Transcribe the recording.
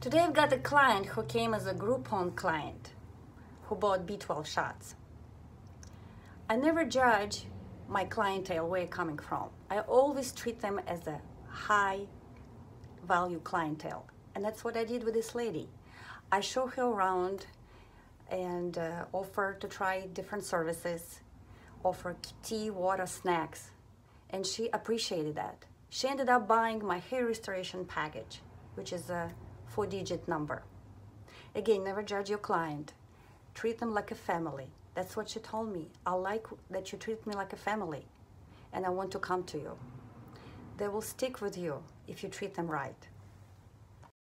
Today I've got a client who came as a Groupon client who bought B12 shots. I never judge my clientele where coming from. I always treat them as a high value clientele. And that's what I did with this lady. I show her around and uh, offer to try different services, offer tea, water, snacks. And she appreciated that. She ended up buying my hair restoration package, which is a four digit number. Again, never judge your client. Treat them like a family. That's what she told me. I like that you treat me like a family and I want to come to you. They will stick with you if you treat them right.